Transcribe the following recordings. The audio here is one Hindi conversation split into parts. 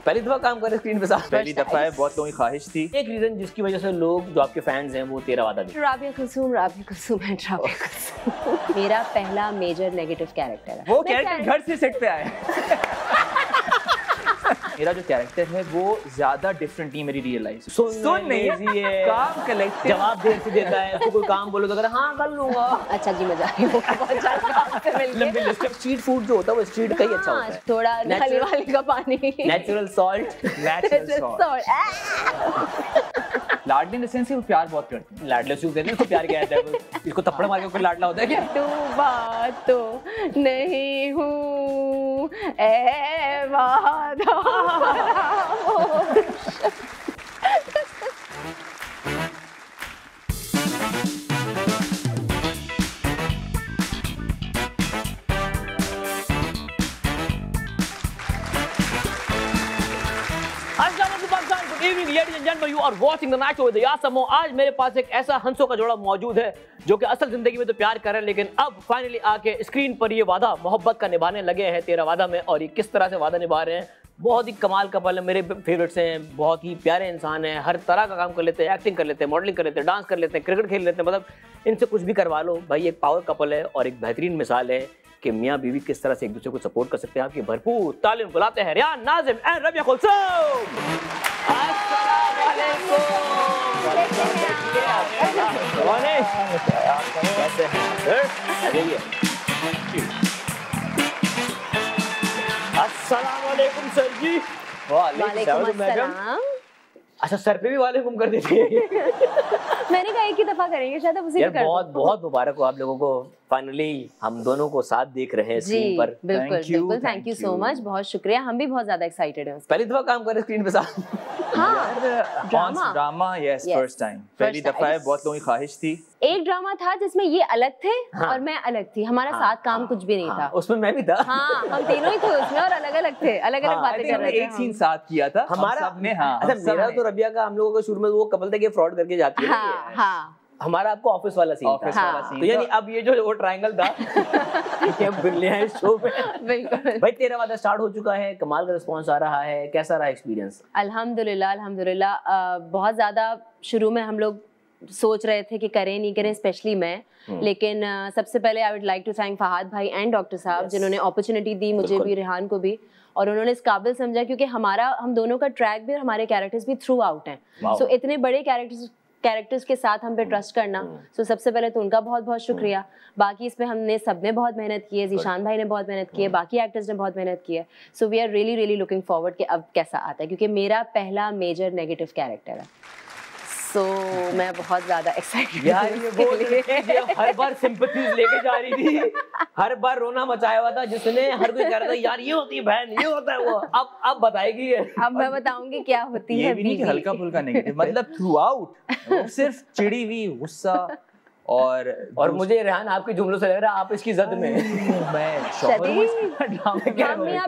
पहली दफ़ा काम कर स्क्रीन पे साथ पहली दफ़ा है बहुत लोगों की ख्वाहिश थी एक रीजन जिसकी वजह से लोग जो आपके फैंस हैं वो तेरा वादा देते राबिया कुसुम राबिया कुसुम एंड राबिया कुसुम मेरा पहला मेजर नेगेटिव कैरेक्टर है वो कैरेक्टर घर से सेट पे आया मेरा जो कैरेक्टर है वो ज़्यादा डिफरेंट नहीं मेरी रियल लाइफ सुन सुन नहीं है। काम कलेक्टिव जवाब देर से देता है उसको कोई काम बोलो तो कहता है, हाँ कर लूँगा। अच्छा जी मज़ा मिलके। लंबी लिस्ट ऑफ़ स्ट्रीट फ़ूड जो होता है वो स्ट्रीट का ही अच्छा हाँ, होता है। थोड़ा Natural- नाली वाली का पानी। Natural salt natural. Ah! लाडली इन द सेंस वो प्यार बहुत करती लाडले सूख देते हैं इसको प्यार क्या कहते हैं इसको थप्पड़ मार के कोई लाडला होता है क्या? तू बात तो नहीं हूँ ए वादा। You are watching the night show with यासम आज मेरे पास एक ऐसा हंसों का जोड़ा मौजूद है जो कि असल ज़िंदगी में तो प्यार कर रहे हैं, लेकिन अब फाइनली आके स्क्रीन पर ये वादा मोहब्बत का निभाने लगे हैं तेरा वादा में और ये किस तरह से वादा निभा रहे हैं। बहुत ही कमाल का पल है। मेरे फेवरेट्स हैं बहुत ही प्यारे इंसान हैं हर तरह का काम कर लेते हैं एक्टिंग कर लेते हैं मॉडलिंग कर लेते हैं डांस कर लेते हैं क्रिकेट खेल लेते हैं मतलब इनसे कुछ भी करवा लो। भाई एक पावर कपल है और एक बेहतरीन मिसाल है कि मियाँ बीवी किस तरह से एक दूसरे को सपोर्ट कर सकते हैं। आपकी भरपूर तालीम बुलाते हैं रियान नाजिम एंड रबिया कैसे हैं अस्सलाम वालेकुम सर जी वालेकुम अस्सलाम अच्छा सर पे भी वाले कर देते हैं। मैंने कहा एक ही दफ़ा करेंगे शायद अब उसी यार बहुत बहुत मुबारक हो आप लोगों को। फाइनली हम दोनों को साथ देख रहे हैं स्क्रीन पर। बिल्कुल बिल्कुल। थैंक यू सो मच बहुत शुक्रिया। हम भी बहुत ज़्यादा एक्साइटेड हैं पहली दफ़ा काम कर रहे स्क्रीन पे साथ। हाँ drama drama yes first time पहली दफ़ा है बहुत लोगों की ख्वाहिश थी। एक ड्रामा था जिसमें ये अलग थे हाँ। और मैं अलग थी। हमारा हाँ, साथ काम हाँ, कुछ भी नहीं हाँ, था। उसमें मैं भी था। हाँ हम तीनों ही थे उसमें और अलग अलग थे। अलग अलग हाँ, बातें कर रहे थे एक सीन साथ किया था। हमारा हम सबने हाँ अच्छा मेरा तो रबिया का हम लोगों का शुरू में वो कपल था कि फ्रॉड करके जाती है हाँ हाँ। हमारा आपको ऑफ़िस वाला सीन था ऑफ़िस हाँ। वाला सीन तो यानी अब ये जो वो ट्रायंगल था हम बिल्ले हैं शो में बिल्कुल भाई तेरा वादा स्टार्ट हो चुका है कमाल का रिस्पांस आ रहा है कैसा रहा एक्सपीरियंस अल्हम्दुलिल्लाह अल्हम्दुलिल्लाह बहुत ज़्यादा शुरू में हम लोग सोच रहे थे कि करें नहीं करें स्पेशली मैं हम्म। लेकिन अ, सबसे पहले I would like to thank Fahad भाई एंड डॉक्टर साहब Yes. जिन्होंने अपॉर्चुनिटी दी मुझे। भी रेहान को भी और उन्होंने इस काबिल समझा क्योंकि हमारा हम दोनों का ट्रैक भी और हमारे कैरेक्टर्स भी थ्रू आउट हैं Wow. सो इतने बड़े कैरेक्टर्स कैरेक्टर्स के साथ हम पे ट्रस्ट करना। हम्म। सो सबसे पहले तो उनका बहुत बहुत शुक्रिया। बाकी इसमें हमने सबने बहुत मेहनत की है जीशान भाई ने बहुत मेहनत की है बाकी एक्टर्स ने बहुत मेहनत की है। So we are really really looking forward कि अब कैसा आता है क्योंकि मेरा पहला मेजर नेगेटिव कैरेक्टर है। सो so, मैं बहुत ज़्यादा एक्साइटेड यार ये वो लड़की जो हर बार सिंपथीज लेके जा रही थी। हर बार रोना मचाया हुआ था जिसने हर कोई कह रहा था यार ये होती है बहन ये होता है वो। अब अब बताएगी ये। अब मैं बताऊँगी क्या होती ये है भी नहीं हल्का फुल्का नेगेटिव मतलब थ्रू आउट सिर्फ़ चिड़ी हुई गुस्सा और और मुझे रेहान आपके जुमलों से लग रहा है आप इसकी जद में मैं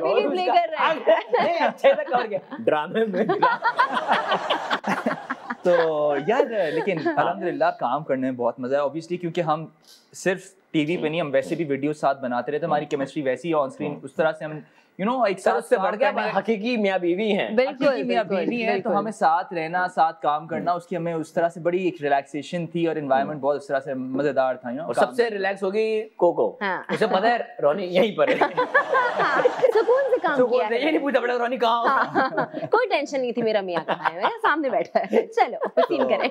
भी प्ले कर रहे हैं अच्छे से कवर ड्रामे में तो यार लेकिन अलहमदिल्ला काम करने में बहुत मज़ा है ऑब्वियसली क्योंकि हम सिर्फ़ टीवी पे नहीं हम वैसे भी वीडियो साथ बनाते रहे रहते हमारी केमिस्ट्री वैसी है ऑन स्क्रीन उस तरह से हम यू नो एक साथ उससे काम बढ़ का- हकीकी मियाँ बीवी हैं। हकीकी में बिल्कुल, बीवी है तो हमें साथ रहना साथ काम करना उसकी हमें उस तरह से बड़ी एक रिलैक्सेशन थी और एनवायरनमेंट बहुत उस तरह से मज़ेदार था और सबसे रिलैक्स होगी कोको। हाँ। उसे पता है रोनी यहीं पर है। सुकून से काम किया। ये नहीं पूछा पड़ेगा रोनी कहाँ हाँ, कोई टेंशन नहीं थी मेरा मियाँ कहाँ है? सामने बैठा है। चलो सीन करें।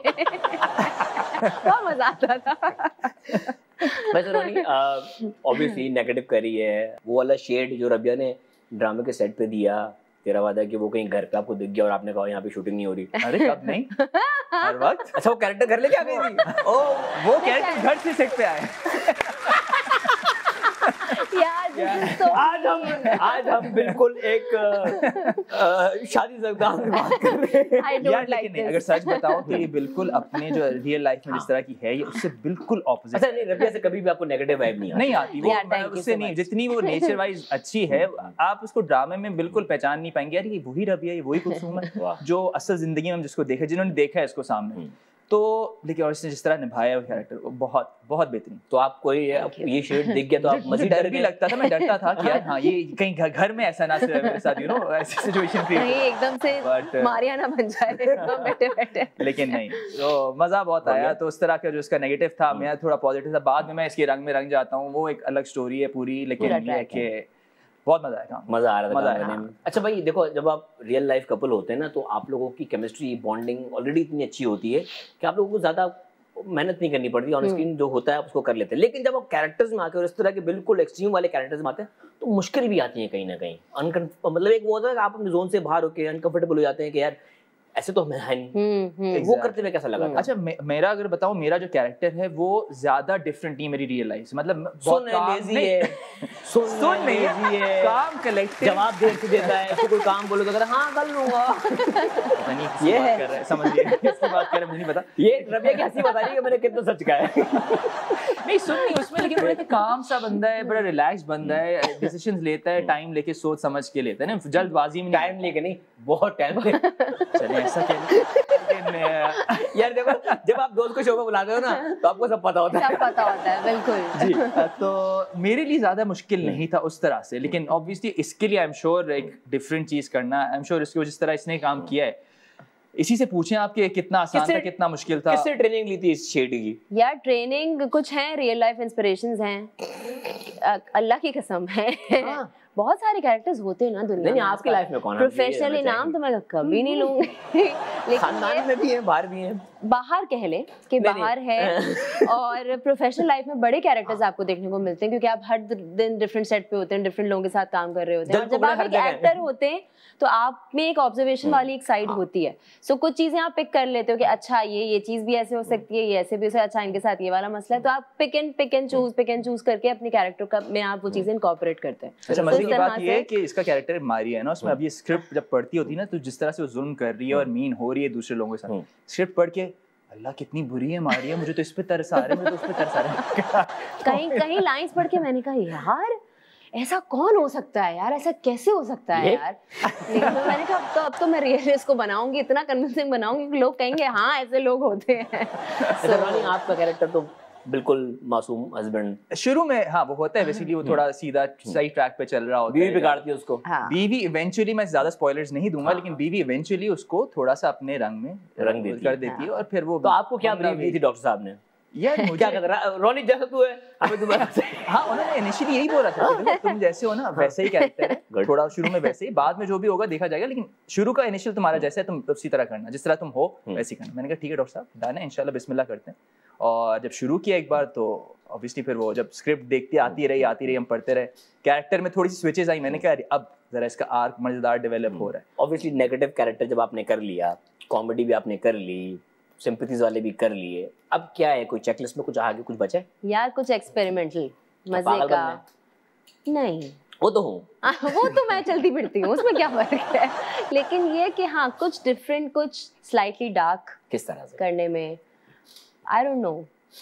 बहुत मज़ा आता था। वैसे रोनी ऑब्वियसली नेगेटिव करी है। वो वाला शेड जो रबिया ने ड्रामे के सेट पे दिया तेरा वादा कि वो कहीं घर पे आपको दिख गया और आपने कहा यहाँ पे शूटिंग नहीं हो रही। अरे कब नहीं? हर वक्त। अच्छा वो कैरेक्टर घर लेके आ गई थी? ओ वो कैरेक्टर घर से सेट पे आए। So आज हम आज हम बिल्कुल एक शादी जगदान की बात कर रहे हैं। यार like लेकिन नहीं, अगर सच बताओ तो ये बिल्कुल अपने जो रियल लाइफ में जिस तरह की है ये उससे बिल्कुल ऑपोजिट अच्छा नहीं रबिया से कभी भी आपको नेगेटिव वाइब नहीं नहीं आती वो उससे नहीं जितनी वो नेचर वाइज अच्छी है आप उसको ड्रामे में बिल्कुल पहचान नहीं पाएँगे। यार ये वही रबिया ये वही कुलसुम है जो असल ज़िंदगी में हम जिसको देखे जिन्होंने देखा है इसको सामने। तो लेकिन और इसने जिस तरह निभाया वो कैरेक्टर वो बहुत बहुत बेहतरीन। तो आप कोई ये शेड दिख गया तो आप मुझे- मजीद डर भी लगता था मैं डरता था कि यार हाँ ये कहीं घर- घर में ऐसा ना मेरे साथ यू नो ऐसी सिचुएशन कहीं क्रिएट एकदम से uh, मारियाना बन जाए बैठे बैठे। लेकिन नहीं। तो मज़ा बहुत आया। तो उस तरह का जो इसका नेगेटिव था मैं थोड़ा पॉजिटिव था। बाद में मैं इसके रंग में रंग जाता हूँ वो एक अलग स्टोरी है पूरी लेकिन ये है। कि बहुत मज़ा आया काम मज़ा आ रहा था मज़ा आया। में। अच्छा भाई देखो जब आप रियल लाइफ कपल होते हैं ना तो आप लोगों की केमिस्ट्री बॉन्डिंग ऑलरेडी इतनी अच्छी होती है कि आप लोगों को ज़्यादा मेहनत नहीं करनी पड़ती। On hmm. स्क्रीन जो होता है आप उसको कर लेते हैं। लेकिन जब आप कैरेक्टर्स में आके और इस तरह के बिल्कुल एक्सट्रीम वाले कैरेक्टर्स में आते हैं तो मुश्किल भी आती है कहीं ना कहीं। अनकंफ मतलब एक वो होता है कि आप अपने जोन से बाहर होकर अनकंफर्टेबल हो जाते हैं कि यार ऐसे तो हमें है नहीं। हम्म हम्म। वो करते हुए कैसा लगा था? अच्छा मे, मेरा अगर बताऊँ मेरा जो कैरेक्टर है वो ज़्यादा डिफरेंट नहीं मेरी रियल लाइफ से। मतलब बहुत सुन काम- लेजी नहीं, है। सुन सुन नहीं लेजी है। काम कलेक्टिव जवाब देर से देता है। उसको कोई काम बोलो तो कहता है हाँ कर लूँगा। पता नहीं किसकी ये बात है। कर रहा है समझिए किसकी बात कर रहा है मुझे नहीं पता। ये रबिया की हँसी बता रही है कि मैंने कितना सच कहा है। नहीं सुन नहीं उसमें लेकिन बड़ा काम सा बंदा है बड़ा रिलैक्स बंदा है डिसीजंस लेता है टाइम लेके सोच समझ के लेता है। ना जल्दबाजी में टाइम लेके नहीं बहुत टाइम ले चलिए। ऐसा कह लेकिन अ, यार देखो जब आप दोस्त को शो में बुलाते हो ना तो आपको सब पता होता है। सब पता होता है बिल्कुल। जी तो मेरे लिए ज़्यादा मुश्किल नहीं था उस तरह से लेकिन ऑब्वियसली इसके लिए आई एम श्योर एक डिफरेंट चीज़ करना आई एम श्योर इसको जिस तरह इसने काम किया है। इसी से पूछें आपके कितना आसान था कितना मुश्किल था? किससे ट्रेनिंग ली थी इस शेड की? यार ट्रेनिंग कुछ है रियल लाइफ इंस्पिरेशंस हैं। अल्लाह की कसम है। हाँ। बहुत सारे कैरेक्टर्स होते हैं ना दुनिया नहीं आपकी लाइफ में कौन है? प्रोफेशनल इनाम तो मैं कभी नहीं लूँगी। लेकिन खानदान में भी है बाहर भी है। बाहर कह ले कि बाहर है और प्रोफेशनल लाइफ में बड़े कैरेक्टर्स आपको देखने को मिलते हैं क्योंकि आप हर दिन डिफरेंट सेट पे होते हैं डिफरेंट लोगों के साथ काम कर रहे होते हैं। जब आप एक एक्टर होते हैं तो आप में एक ऑब्जर्वेशन वाली एक साइड होती है। सो कुछ चीज़ें आप पिक कर लेते हो कि अच्छा ये ये चीज़ भी ऐसे हो सकती है ये ऐसे भी हो है अच्छा इनके साथ ये वाला मसला है। तो आप pick and pick and choose pick and choose करके अपने कैरेक्टर का में आप वो चीज़ें इनकॉर्पोरेट करते हैं। अच्छा मज़े की तरह बात ये है कि इसका कैरेक्टर मारिया है ना उसमें अब ये स्क्रिप्ट जब पढ़ती होती है ना तो जिस तरह से वो जुल्म कर रही है और मीन हो रही है दूसरे लोगों के हम्म। साथ स्क्रिप्ट पढ़ के अल्लाह कितनी बुरी है मारिया मुझे तो इस पे तरस आ रहा है मुझे तो उस पे तरस आ रहा है। कहीं कहीं लाइंस पढ़ के मैंने कहा यार ऐसा कौन हो सकता है यार? ऐसा कैसे हो सकता है यार? लेकिन तो मैंने कहा अब तो अब तो मैं रियल इसको बनाऊँगी इतना कन्विंसिंग बनाऊँगी कि लोग कहेंगे हाँ ऐसे लोग होते हैं। अच्छा रानी आपका कैरेक्टर तो बिल्कुल मासूम हस्बैंड शुरू में हाँ वो होता है बेसिकली वो थोड़ा सीधा सही ट्रैक पे चल रहा होता बीवी है। बिगाड़ती है उसको। हाँ। बीवी इवेंचुअली मैं ज़्यादा स्पॉयलर्स नहीं दूँगा हाँ। लेकिन बीवी इवेंचुअली उसको थोड़ा सा अपने रंग में रंग देती कर देती है और फिर वो तो आपको क्या ब्रीफ दी थी डॉक्टर साहब ने? यार क्या कहता रहा रोनी जैसा तू है हमें हाँ उन्होंने इनिशियली यही बोला था तुम जैसे हो ना वैसे ही कैरेक्टर है थोड़ा शुरू में वैसे ही बाद में जो भी होगा देखा जाएगा लेकिन शुरू का इनिशियल तुम्हारा जैसा है तुम उसी तरह करना जिस तरह तुम हो। वैसे करना मैंने कहा ठीक है डॉक्टर साहब डन है इंशाल्लाह बिस्मिल्लाह करते हैं. और जब शुरू किया एक बार तो ऑब्वियसली फिर वो जब स्क्रिप्ट देखती आती रही आती रही हम पढ़ते रहे। कैरेक्टर में थोड़ी सी स्विचेस आई मैंने कहा अब जरा इसका आर्क मज़ेदार डेवलप हो रहा है. ऑब्वियसली नेगेटिव कैरेक्टर जब आपने कर लिया कॉमेडी भी आपने कर ली सिंपथीज वाले भी कर लिए। अब क्या है कोई चेकलिस्ट में कुछ आगे कुछ बचा है? यार कुछ एक्सपेरिमेंटल मज़े का। नहीं। वो तो हूँ। वो तो मैं चलती फिरती हूँ उसमें क्या फ़र्क है? लेकिन ये कि हाँ कुछ डिफरेंट कुछ स्लाइटली डार्क किस तरह से? करने में आई डोंट नो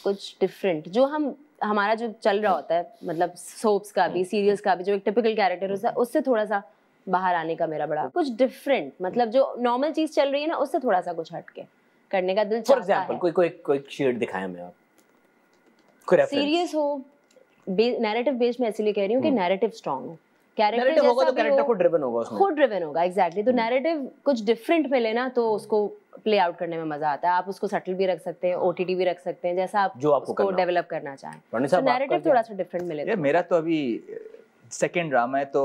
कुछ डिफरेंट जो हम हमारा जो चल रहा होता है मतलब सोप्स का भी सीरियल्स का भी जो एक टिपिकल कैरेक्टर होता है उससे थोड़ा सा बाहर आने का मेरा बड़ा कुछ डिफरेंट मतलब जो नॉर्मल चीज़ चल रही है ना उससे थोड़ा सा कुछ हटके। करने का दिल फॉर चाहता एग्जांपल है। कोई कोई कोई शेड दिखाएँ हमें आप। कोई रेफरेंस सीरियस हो नैरेटिव बेस्ड मैं इसलिए कह रही हूँ कि हम्म। नैरेटिव स्ट्रांग हो। नैरेटिव कैरेक्टर होगा तो कैरेक्टर हो को ड्रिवन होगा उसमें। खुद ड्रिवन होगा एग्जैक्टली तो हम्म। नैरेटिव कुछ डिफरेंट मिले ना तो उसको प्ले आउट करने में मज़ा आता है। आप उसको सटल भी रख सकते हैं ओटीटी भी रख सकते हैं जैसा आप जो आपको उसको डेवलप करना चाहें। तो नैरेटिव थोड़ा सा डिफरेंट मिले यार मेरा तो अभी सेकंड ड्रामा है तो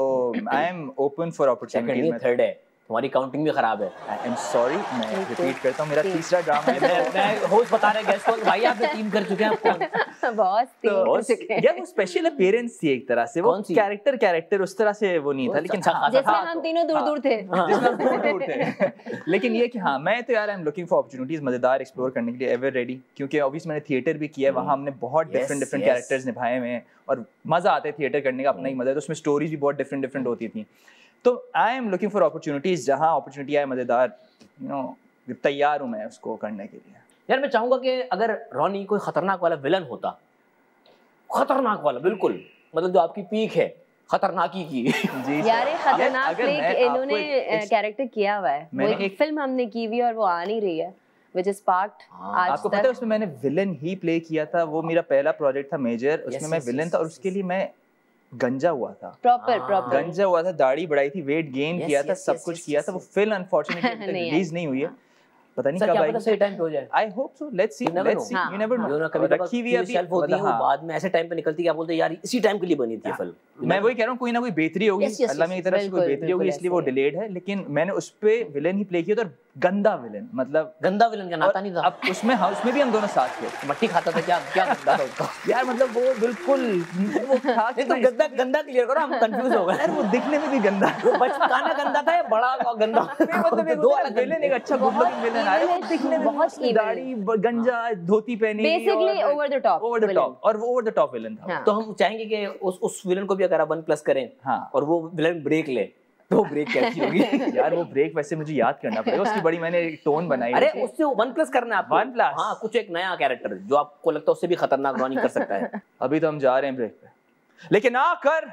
I am open for opportunities third है। तुम्हारी काउंटिंग भी खराब है। आई एम सॉरी मैं रिपीट करता हूँ मेरा तीसरा ड्रामा है। मैं मैं होस्ट बता रहे गेस्ट को भाई आप तीन कर चुके हैं आप कौन? बहुत तीन तो हो चुके हैं। यार वो स्पेशल अपीयरेंस थी एक तरह से वो कैरेक्टर कैरेक्टर उस तरह से वो नहीं था लेकिन जैसे हम तो। तीनों दूर। दूर थे। दूर दूर थे। लेकिन ये कि हाँ मैं तो यार I am looking for opportunities मज़ेदार एक्सप्लोर करने के लिए एवर रेडी क्योंकि ऑब्वियसली मैंने थिएटर भी किया है वहाँ हमने बहुत डिफरेंट डिफरेंट कैरेक्टर्स निभाए हुए हैं और मज़ा आता है थिएटर करने का अपना ही मज़ा है। तो उसमें स्टोरीज भी बहुत डिफरेंट डिफरेंट होती थी। तो I am looking for opportunities जहाँ अपॉर्चुनिटी आए मज़ेदार यू नो तैयार हूँ मैं उसको करने के लिए। यार मैं चाहूँगा कि अगर रॉनी कोई खतरनाक वाला विलन होता खतरनाक वाला बिल्कुल मतलब जो आपकी पीक है खतरनाकी की। जी यार ये सर। अगर- खतरनाक अगर मैं इन्होंने कैरेक्टर किया हुआ है। वो मैंने एक एक- फ़िल्म हमने की हुई और वो आ नहीं रही है which is sparked हाँ, आज आपको पता है उसमें मैंने विलन ही प्ले किया था वो मेरा पहला प्रोजेक्ट था मेजर उसमें मैं विलन था और उसके लिए मैं गंजा हुआ था। प्रॉपर हाँ, प्रॉपर गंजा हुआ था दाढ़ी बढ़ाई थी वेट गेन Yes, किया था सब yes, कुछ yes, किया yes, था वो yes. फ़िल्म अनफॉर्चुनेटली रिलीज़ नहीं हुई है। पता नहीं कब आएगी। सही टाइम पे हो जाए। I hope so let's see let's see हाँ, यू नेवर हाँ. नो कभी रखी हुई अभी शेल्फ होती है वो हाँ। बाद में ऐसे टाइम पे निकलती है क्या बोलते हैं यार इसी टाइम के लिए बनी थी ये फ़िल्म। मैं वही कह रहा हूँ कोई ना कोई बेहतरी होगी। अल्लाह तरफ़ से कोई बेहतरी होगी इसलिए वो डिलेड है। लेकिन मैंने उस पे विलन ही प्ले किया था गंदा विलन मतलब गंदा विलन का नाता नहीं था। अब उसमें हाँ उसमें भी हम दोनों साथ थे। मट्टी खाता था क्या क्या गंदा था उसका? यार मतलब वो बिल्कुल वो था तो गंदा गंदा क्लियर करो हम कंफ्यूज हो गए। यार वो दिखने में भी गंदा वो बचकाना गंदा था या बड़ा गंदा? मतलब दो अलग विलन एक अच्छा गुड लुकिंग विलन बहुत दाढ़ी गंजा धोती पहनी basically over the top over the top और वो ओवर द टॉप विलन था। हाँ। तो हम चाहेंगे कि उस उस विलन को भी अगर आप वन प्लस करें हाँ। और वो विलन ब्रेक ले तो ब्रेक कैसी होगी? यार वो ब्रेक वैसे मुझे याद करना पड़ेगा। उसकी बड़ी मैंने टोन बनाई अरे उससे वन प्लस करना है आपको। One plus? हाँ कुछ एक नया कैरेक्टर जो आपको लगता है उससे भी खतरनाक रॉनिंग कर सकता है। अभी तो हम जा रहे हैं ब्रेक पे। लेकिन आकर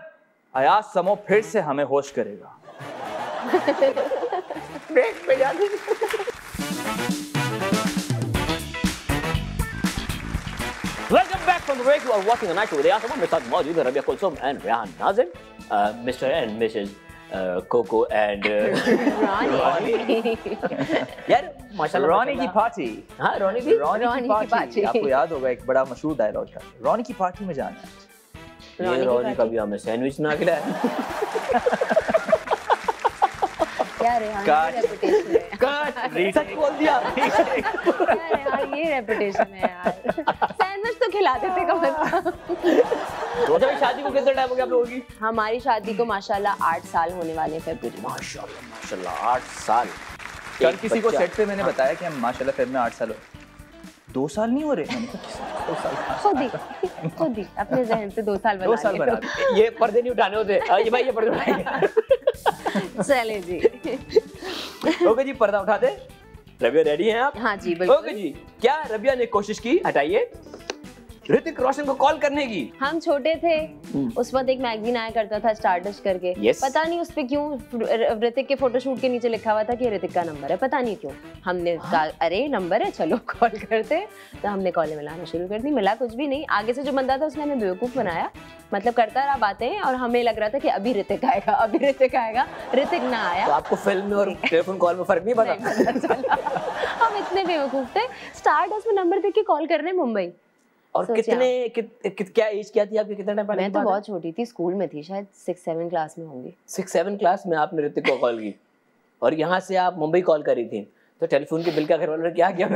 अयाज समो फिर से हमें होश करेगा। ब्रेक पे जाके Welcome back from the break. You are watching a night show with Yasama. मेरे साथ मौजूद है Rabia Kulsum and Rehan Nazim, uh, Mr. and Mrs. Uh, Coco and uh, यार माशाल्लाह रॉनी की। पार्टी हाँ रॉनी भी रॉनी की की पार्टी। आपको याद होगा एक बड़ा मशहूर डायलॉग था रॉनी की पार्टी में जाना ये रॉनी की रॉनी का पार्टी। भी हमें सैंडविच ना खिलाया क्या रेहान काट। रेपुटेशन कट सच बोल दिया। ये रेपुटेशन है यार। सैंडविच तो खिला देते कम से कम भाई शादी को कितना टाइम हो गया आप लोगों की? हमारी शादी को माशाल्लाह आठ साल होने वाले हैं माशाल्लाह माशाल्लाह आठ साल। कल किसी को सेट पे मैंने बताया कि हम माशाल्लाह फ़िल्म में आठ साल हो दो साल नहीं हो रहे? दो साल खुद ही खुद ही अपने जहन से दो साल दो साल बना ये पर्दे नहीं उठाने होते। ये भाई ये पर्दे उठाएँगे। चले जी। ओके जी पर्दा उठा दे। रबिया रेडी हैं आप? हाँ जी ओके जी क्या रबिया ने कोशिश की? हटाइए। ऋतिक रोशन को कॉल करने की। हम छोटे थे। उस वक्त एक मैगजीन आया करता था स्टारडस्ट करके। Yes. पता नहीं उस पर क्यों ऋतिक के फोटोशूट के नीचे लिखा हुआ था कि ऋतिक का नंबर है। पता नहीं क्यों। हमने कहा अरे नंबर है चलो कॉल करते तो हमने कॉलें मिलाना शुरू कर दी। मिला कुछ भी नहीं। आगे से जो बंदा था उसने हमें बेवकूफ़ बनाया। मतलब करता रहा बातें और हमें लग रहा था कि अभी ऋतिक आएगा अभी ऋतिक आएगा। ऋतिक ना आया। तो आपको फ़िल्म में और टेलीफोन कॉल में फ़र्क नहीं पता हम इतने बेवकूफ़ थे। स्टारडस्ट में नंबर देख के कॉल कर रहे हैं मुंबई। और so, कितने कि, कि, क्या एज क्या थी आपकी? कितने टाइम पहले मैं तो बहुत छोटी थी स्कूल में थी शायद सिक्स सेवन क्लास में होंगी। सिक्स सेवन क्लास में आपने ऋतिक को कॉल की। और यहाँ से आप मुंबई कॉल करी थी। तो टेलीफोन के बिल का घर वालों ने क्या किया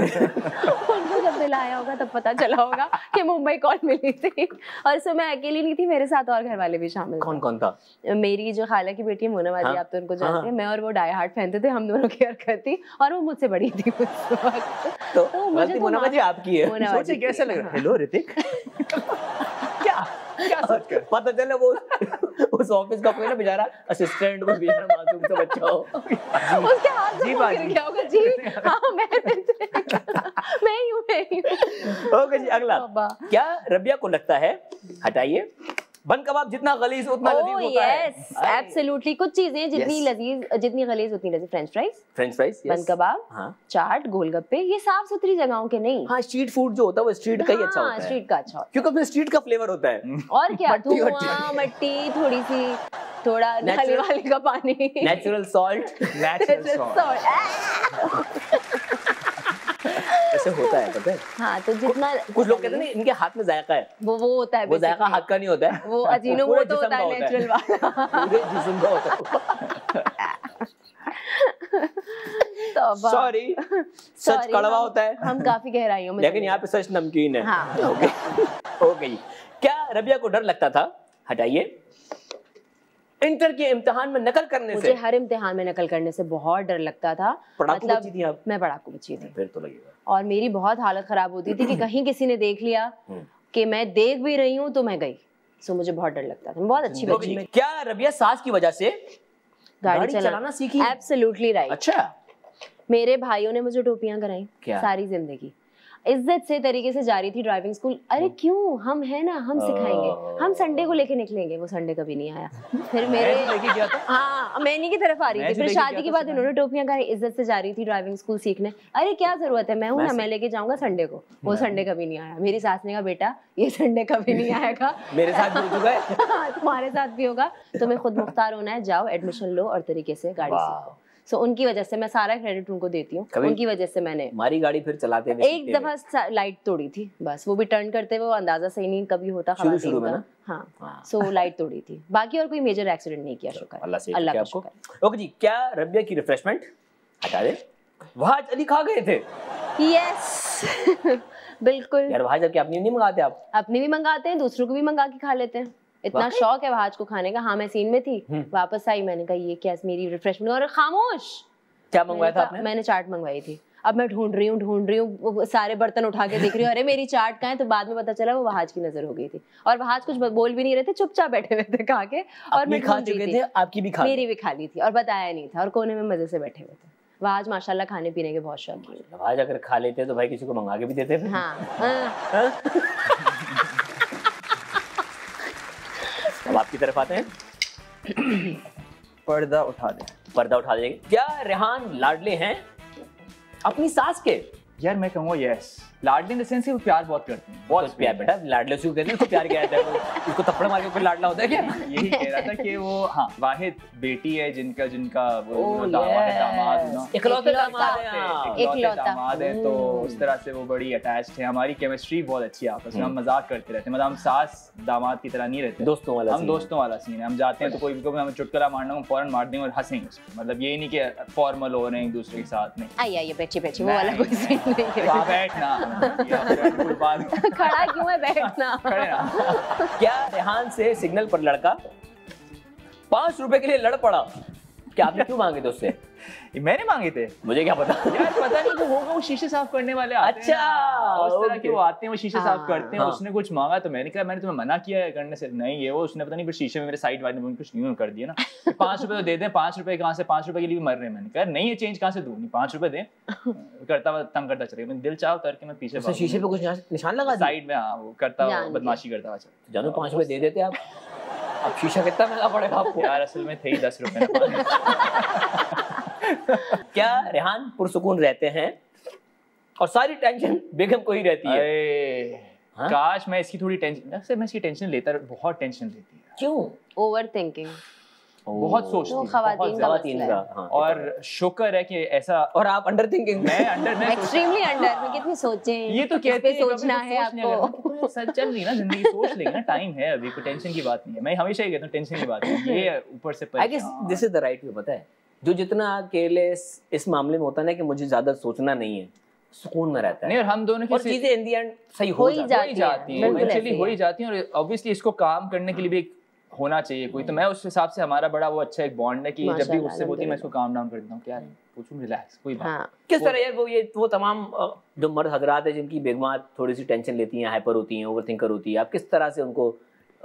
बिल आया होगा तब पता चला होगा कि मुंबई कॉल मिली थी। और इसमें मैं अकेली नहीं थी मेरे साथ और घर वाले भी शामिल कौन कौन था? मेरी जो खाला की बेटी है मोनाबाजी हाँ, आप तो उनको हाँ, जानते हैं। मैं और वो डाई हार्ट पहनते थे हम दोनों केयर करती और वो मुझसे बड़ी थी उस वक्त। तो तो मुझे गलती मोना जी आपकी है। कैसा लग रहा है? हेलो ऋतिक सोच कर पता चले वो उस ऑफ़िस का कोई ना बेचारा असिस्टेंट को बेचारा मासूम सा बच्चा हो। उसके हाथ से गिर गया होगा। जी हाँ मैं मैं ही हूँ मैं ही हूँ। ओके जी अगला। क्या रबिया को लगता है? हटाइए। बन कबाब जितना गलीज उतना ओह लजीज होता है? यस एब्सोल्युटली कुछ चीज़ें जितनी Yes. लजीज जितनी गलीज उतनी लजीज। फ्रेंच फ्राइज फ्रेंच फ्राइज बन कबाब हाँ। चाट गोलगप्पे ये साफ़ सुथरी जगहों के नहीं। हाँ स्ट्रीट फ़ूड जो होता है वो स्ट्रीट का ही अच्छा हाँ, होता है। स्ट्रीट का अच्छा क्योंकि उसमें स्ट्रीट का फ्लेवर होता है। है और क्या? मट्टी धुआँ मट्टी थोड़ी सी थोड़ा वाले का पानी। नेचुरल सॉल्ट नेचुरल सॉन्ग ऐसे होता है पता है? हाँ तो जितना कुछ लोग कहते हैं इनके हाथ में जायका है। वो वो होता है वो जायका हाथ का नहीं होता है। वो अजीनो वो तो होता है नेचुरल वाला। पूरे जिस्म का होता है। सॉरी सच कड़वा होता है। हम काफ़ी गहराइयों में लेकिन यहाँ पे सच नमकीन है। हाँ। ओके ओके जी क्या रबिया को डर लगता था? हटाइए। इंटर के इम्तिहान में नकल करने मुझे से। हर इम्तिहान में नकल करने से बहुत डर लगता था। पढ़ाकू बच्ची थी आप? मैं पढ़ाकू बच्ची थी। फिर तो लगेगा। और मेरी बहुत हालत खराब होती थी कि कहीं किसी ने देख लिया हम्म। कि मैं देख भी रही हूँ तो मैं गई। सो मुझे बहुत डर लगता था। बहुत अच्छी बच्ची क्या रबिया सास की वजह से गाड़ी गाड़ी चलाना सीखी? एब्सोल्युटली राइट अच्छा। मेरे भाइयों ने मुझे टोपियाँ कराई सारी ज़िंदगी। इज़्ज़त से तरीके से जा रही थी ड्राइविंग स्कूल अरे क्यों? हम है ना हम सिखाएँगे। हम संडे को लेके निकलेंगे वो संडे कभी नहीं आया। फिर मेरे तो हाँ मैं इन्हीं की तरफ़ आ रही थी। जो फिर शादी के बाद इन्होंने टोपियाँ कहा इज़्ज़त से जा रही थी ड्राइविंग स्कूल सीखने। अरे क्या ज़रूरत है? मैं हूँ ना मैं लेके जाऊँगा संडे को। वो संडे कभी नहीं आया। मेरी सास ने कहा बेटा ये संडे कभी नहीं आएगा। मेरे साथ भी हो चुका है। तुम्हारे साथ भी होगा। तुम्हें खुद मुख्तार होना है जाओ एडमिशन लो और तरीके से गाड़ी। सीखो। सो उनकी वजह से मैं सारा क्रेडिट उनको देती हूँ। उनकी वजह से मैंने हमारी गाड़ी फिर चलाते हुए एक दफ़ा लाइट तोड़ी थी बस। वो भी टर्न करते हुए वो अंदाज़ा सही नहीं कभी होता शुरू- शुरू में ना? हाँ। हाँ। सो लाइट तोड़ी थी। बाकी और कोई मेजर एक्सीडेंट नहीं किया शुक्र। अल्लाह से अल्लाह क्या का ओके जी क्या रबिया की रिफ्रेशमेंट हटा दे। वहाँ अली खा गए थे। यस बिल्कुल। यार वहाँ जबकि अपनी नहीं मंगाते आप? अपने भी मंगाते हैं दूसरों को भी मंगा के खा लेते हैं। इतना शौक है वहाज को खाने का। हाँ मैं सीन में थी। हम्म। वापस आई मैंने कहा ये क्या मेरी रिफ्रेशमेंट और खामोश। क्या मंगवाया था आपने? मैंने चाट मंगवाई थी। अब मैं ढूंढ रही हूँ ढूंढ रही हूँ सारे बर्तन उठा के देख रही हूँ। अरे मेरी चाट कहाँ है? तो बाद में पता चला वो वहाज की नज़र हो गई थी। और वहाज कुछ बोल भी नहीं रहे थे चुपचाप बैठे हुए थे खा के। और मैं खा चुके थे। आपकी भी खा मेरी भी खा ली थी और बताया नहीं था। और कोने में मज़े से बैठे हुए थे। वहाज माशाल्लाह खाने पीने के बहुत शौकीन। है। वहाँ अगर खा लेते तो भाई किसी को मंगा के भी देते हाँ हाँ। अब आपकी तरफ़ आते हैं। पर्दा उठा दे। पर्दा उठा देंगे। क्या रेहान लाडले हैं? अपनी सास के। यार मैं कहूँगा यस लाडली इन द सेंस वो प्यार बहुत करते हैं बहुत प्यार बेटा लाडले से कहते हैं उसको प्यार क्या कहते हैं उसको थप्पड़ मार के कोई लाडला होता है क्या? यही कह रहा था कि वो हाँ वाहिद बेटी है जिनका जिनका वो Oh, दामाद. दामाद है ना इकलौते दामाद हैं। इकलौते। दामाद है तो। उस तरह से वो बड़ी अटैच्ड है। हमारी केमिस्ट्री बहुत अच्छी है आपस में हम हम्म। मज़ाक करते रहते हैं। मतलब हम सास दामाद की तरह नहीं रहते। दोस्तों वाला हम दोस्तों वाला सीन है। हम जाते हैं तो कोई भी को हमें चुटकुला मारना हो फ़ौरन मार देंगे और हंसेंगे मतलब ये नहीं कि फॉर्मल हो रहे हैं एक दूसरे के साथ नहीं। आइए आइए बैठिए बैठिए वो वाला कोई तो है बैठना। खड़ा क्यों है बैठना? खड़े ना। क्या रेहान से सिग्नल पर लड़का? पाँच रुपए के लिए लड़ पड़ा। क्या आपने क्यों मांगे थे उससे? मैंने मांगे थे। मुझे क्या पता? यार पता नहीं वो होगा वो शीशे साफ़ करने वाले आते अच्छा, ना। उस तरह के वो आते हैं वो शीशे साफ़ हाँ। करते हैं हाँ। उसने कुछ मांगा तो मैंने कहा मैंने तुम्हें मना किया है करने से। नहीं ये वो उसने पता नहीं फिर शीशे में मेरे साइड वाले ने कुछ न्यू कर दिया ना। पाँच रुपए तो दे दें पाँच रुपए कहाँ से पाँच रुपए के लिए मर रहे हैं मैंने कहा नहीं ये चेंज कहाँ से दूँ नहीं पाँच रुपए दें। करता हुआ तंग करता चलेगा मैं दिल चाह करके मैं पीछे शीशे पे कुछ निशान- लगा साइड में हाँ वो करता हुआ बदमाशी करता हुआ चला जानू पाँच रुपए दे देते आप? अब शीशा कितना महँगा पड़ेगा आपको यार असल में थे ही दस रुपए क्या रेहान पुरसकून रहते हैं और सारी टेंशन बेगम को ही रहती है। हाँ? काश मैं इसकी थोड़ी टेंशन मैं इसकी टेंशन लेता बहुत टेंशन लेती है। क्यों? ओवर थिंकिंग बहुत सोचती बहुत का का हाँ, और शुक्र है कि ऐसा और आप अंडर थिंकिंग मैं अंडर मैं एक्सट्रीमली अंडर में कितनी सोचे ये तो कहते हैं, सोचना है नहीं आपको? सच चल रही ना ज़िंदगी सोच लेंगे ना टाइम है अभी कोई टेंशन की बात नहीं है। मैं हमेशा ही कहता हूँ टेंशन की बात नहीं ये ऊपर से I guess this is the right way पता है? जो जितना अकेले इस, मामले में होता है ना कि मुझे ज़्यादा सोचना नहीं है सुकून में रहता नहीं है और हम दोनों की चीज़ें इन दी एंड सही हो हो ही जाती जाती हैं, हो ही। ही जाती है। और ऑब्वियसली इसको काम करने के लिए भी एक होना चाहिए कोई। तो मैं उस हिसाब से हमारा बड़ा वो अच्छा एक बॉन्ड है कि जब भी उससे होती है मैं इसको काम डाउन कर देता हूँ क्या है। पूछूँ रिलैक्स कोई बात हाँ। किस तरह यार वो ये वो तमाम जो मर्द हजरात है जिनकी बेगमात थोड़ी सी टेंशन लेती हैं हाइपर होती हैं ओवर थिंकर होती है आप किस तरह से उनको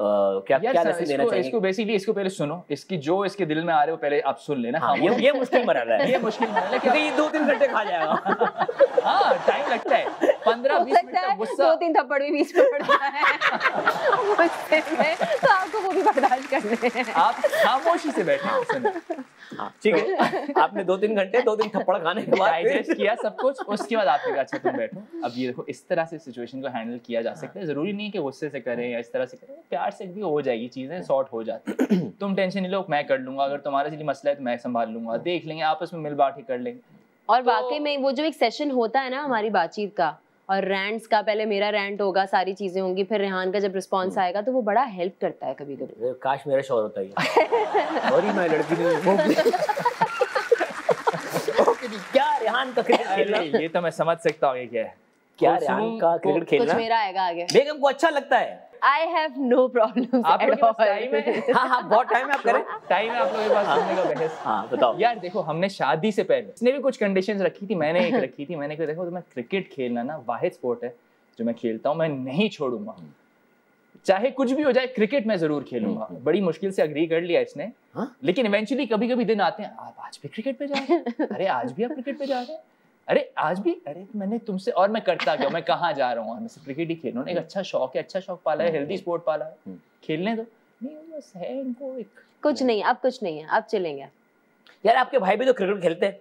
क्या क्या सर, देना चाहिए इसको बेसिकली इसको पहले सुनो। इसकी जो इसके दिल में आ रहे हो पहले आप सुन लेना। हाँ, ये ये मुश्किल मरहला है। ये मुश्किल है। क्योंकि दो तीन घंटे खा जाएगा। हाँ टाइम लगता है। पंद्रह बीस मिनट सकता का है गुस्सा दो तीन थप्पड़ भी बीच में पड़ता है तो आपको वो भी बर्दाश्त करने आप खामोशी से बैठे सुनो। ठीक है। आपने दो तीन घंटे दो तीन थप्पड़ खाने के बाद डाइजेस्ट किया सब कुछ उसके बाद आपने कहा अच्छा तुम बैठो। अब ये देखो इस तरह से सिचुएशन को हैंडल किया जा सकता है। ज़रूरी नहीं है कि गुस्से से करें या इस तरह से करें प्यार से भी हो जाएगी चीज़ें सॉर्ट हो जाती हैं। तुम टेंशन नहीं लो मैं कर लूँगा अगर तुम्हारे लिए मसला है तो मैं संभाल लूँगा। देख लेंगे आपस में मिल बांट ही कर लेंगे। और तो- वाकई में वो जो एक सेशन होता है ना हमारी बातचीत का और रैंट्स का पहले मेरा रैंट होगा सारी चीज़ें होंगी फिर रेहान का जब रिस्पॉन्स हम्म। आएगा तो वो बड़ा हेल्प करता है कभी कभी काश मेरा शोर होता है सॉरी मैं लड़की नहीं हूँ। ओके जी क्या रेहान का ये तो मैं समझ सकता हूँ ये क्या है। क्या तो रेहान का तो क्रिकेट कुछ मेरा आएगा आगे। बेगम को अच्छा लगता है। आई हैव नो प्रॉब्लम आप लोगों के पास टाइम है? हाँ हाँ बहुत टाइम है आप करें। टाइम है आप लोगों के पास सुनने का बहस। हाँ बताओ। यार देखो हमने शादी से पहले इसने भी कुछ कंडीशंस रखी थी मैंने एक रखी थी मैंने कहा देखो तो मैं क्रिकेट खेलना ना वाहिद स्पोर्ट है जो मैं खेलता हूँ मैं नहीं छोड़ूँगा। चाहे कुछ भी हो जाए क्रिकेट मैं ज़रूर खेलूँगा। हम्म। बड़ी मुश्किल से अग्री कर लिया इसने। हाँ? लेकिन इवेंचुअली कभी कभी दिन आते हैं आप आज भी क्रिकेट पे जा रहे हैं? अरे आज भी आप क्रिकेट पे जा रहे हैं? अरे आज भी? अरे मैंने तुमसे और मैं करता क्या? मैं कहाँ जा रहा हूँ? मैं क्रिकेट ही खेल हूँ। एक अच्छा शौक है अच्छा शौक पाला है हेल्दी स्पोर्ट पाला है। हम्म। खेलने दो। नहीं बस है इनको एक। कुछ नहीं अब कुछ नहीं है अब चलेंगे। यार आपके भाई भी तो क्रिकेट खेलते हैं।